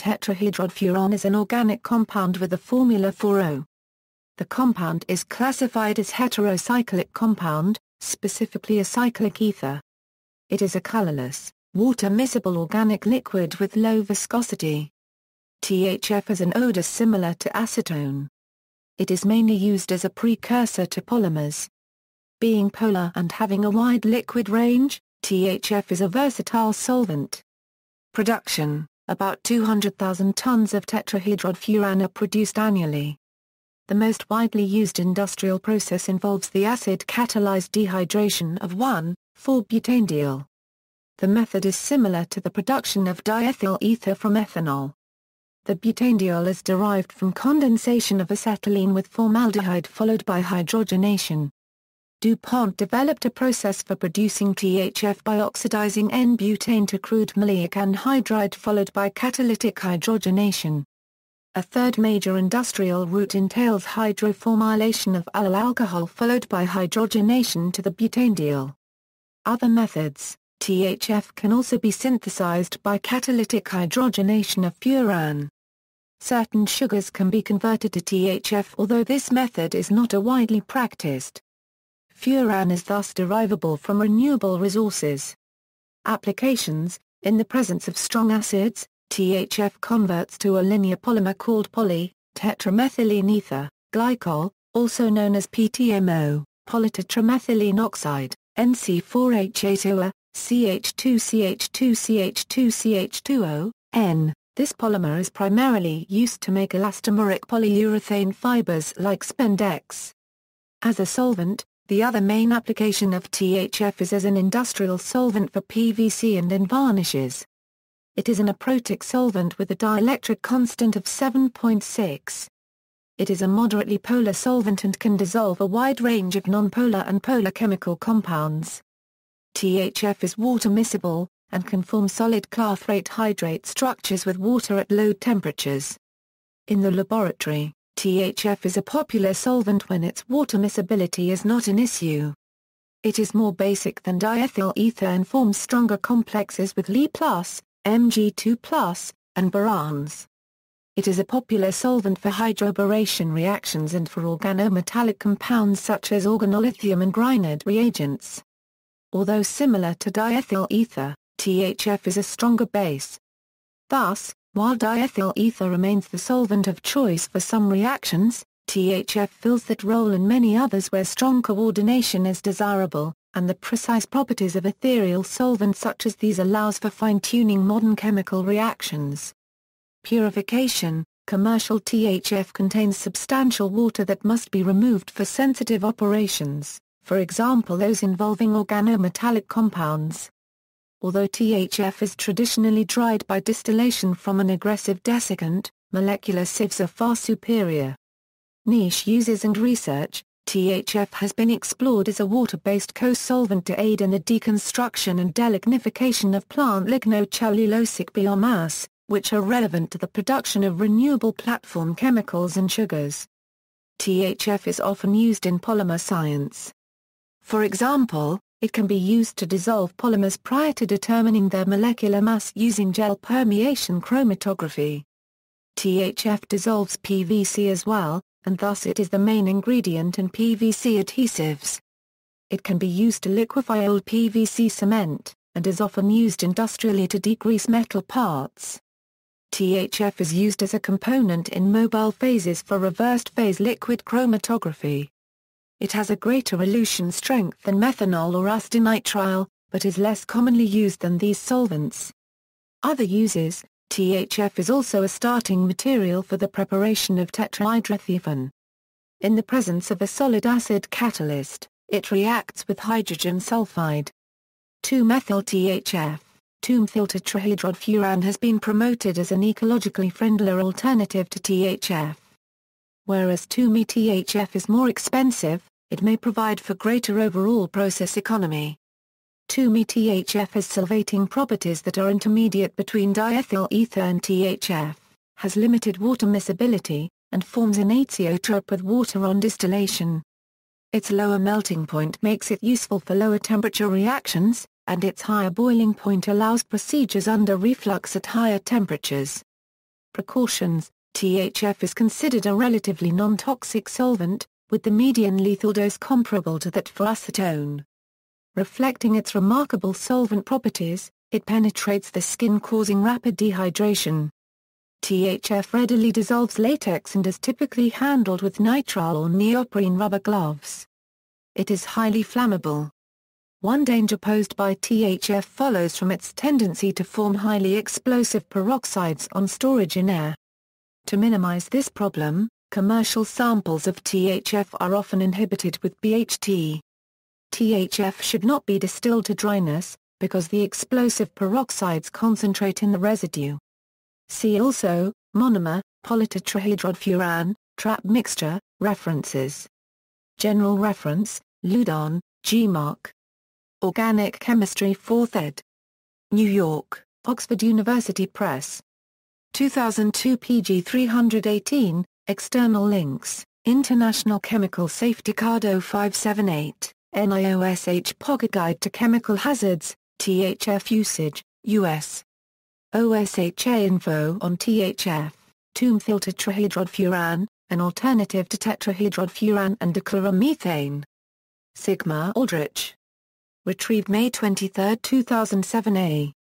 Tetrahydrofuran is an organic compound with the formula 4O. The compound is classified as heterocyclic compound, specifically a cyclic ether. It is a colorless, water-miscible organic liquid with low viscosity. THF has an odor similar to acetone. It is mainly used as a precursor to polymers. Being polar and having a wide liquid range, THF is a versatile solvent. Production About 200,000 tons of tetrahydrofuran are produced annually. The most widely used industrial process involves the acid-catalyzed dehydration of 1,4-butanediol. The method is similar to the production of diethyl ether from ethanol. The butanediol is derived from condensation of acetylene with formaldehyde followed by hydrogenation. DuPont developed a process for producing THF by oxidizing N-butane to crude maleic anhydride followed by catalytic hydrogenation. A third major industrial route entails hydroformylation of allyl alcohol followed by hydrogenation to the butanediol. Other methods, THF can also be synthesized by catalytic hydrogenation of furan. Certain sugars can be converted to THF although this method is not a widely practiced. Furan is thus derivable from renewable resources. Applications In the presence of strong acids, THF converts to a linear polymer called poly, tetramethylene ether, glycol, also known as PTMO, polytetramethylene oxide, NC4H8O, CH2CH2CH2CH2O, N. This polymer is primarily used to make elastomeric polyurethane fibers like spandex. As a solvent, the other main application of THF is as an industrial solvent for PVC and in varnishes. It is an aprotic solvent with a dielectric constant of 7.6. It is a moderately polar solvent and can dissolve a wide range of nonpolar and polar chemical compounds. THF is water miscible, and can form solid clathrate hydrate structures with water at low temperatures. In the laboratory, THF is a popular solvent when its water miscibility is not an issue. It is more basic than diethyl ether and forms stronger complexes with Li+, Mg2+, and boranes. It is a popular solvent for hydroboration reactions and for organometallic compounds such as organolithium and Grignard reagents. Although similar to diethyl ether, THF is a stronger base. Thus, while diethyl ether remains the solvent of choice for some reactions, THF fills that role in many others where strong coordination is desirable, and the precise properties of ethereal solvents such as these allows for fine-tuning modern chemical reactions. Purification Commercial THF contains substantial water that must be removed for sensitive operations, for example those involving organometallic compounds although THF is traditionally dried by distillation from an aggressive desiccant, molecular sieves are far superior. Niche uses and research, THF has been explored as a water-based co-solvent to aid in the deconstruction and delignification of plant lignocellulosic biomass, which are relevant to the production of renewable platform chemicals and sugars. THF is often used in polymer science. For example, it can be used to dissolve polymers prior to determining their molecular mass using gel permeation chromatography. THF dissolves PVC as well, and thus it is the main ingredient in PVC adhesives. It can be used to liquefy old PVC cement, and is often used industrially to degrease metal parts. THF is used as a component in mobile phases for reversed phase liquid chromatography. It has a greater elution strength than methanol or acetonitrile, but is less commonly used than these solvents. Other uses, THF is also a starting material for the preparation of tetrahydrothiophene. In the presence of a solid acid catalyst, it reacts with hydrogen sulfide. 2-methyl-THF, 2-methyl-tetrahydrofuran has been promoted as an ecologically friendlier alternative to THF. Whereas 2-MeTHF is more expensive, it may provide for greater overall process economy. 2-MeTHF has solvating properties that are intermediate between diethyl ether and THF, has limited water miscibility, and forms an azeotrope with water on distillation. Its lower melting point makes it useful for lower temperature reactions, and its higher boiling point allows procedures under reflux at higher temperatures. Precautions THF is considered a relatively non-toxic solvent, with the median lethal dose comparable to that for acetone. Reflecting its remarkable solvent properties, it penetrates the skin causing rapid dehydration. THF readily dissolves latex and is typically handled with nitrile or neoprene rubber gloves. It is highly flammable. One danger posed by THF follows from its tendency to form highly explosive peroxides on storage in air. To minimize this problem, commercial samples of THF are often inhibited with BHT. THF should not be distilled to dryness, because the explosive peroxides concentrate in the residue. See also, monomer, polytetrahydrofuran, Trapp mixture, references. General reference, Loudon, G. Mark. Organic Chemistry 4th ed. New York, Oxford University Press. 2002 PG 318, External links, International Chemical Safety Card 0578, NIOSH Pocket Guide to Chemical Hazards, THF Usage, US. OSHA info on THF, 2-methyl tetrahydrofuran, an alternative to tetrahydrofuran and dichloromethane. Sigma Aldrich. Retrieved May 23, 2007 A.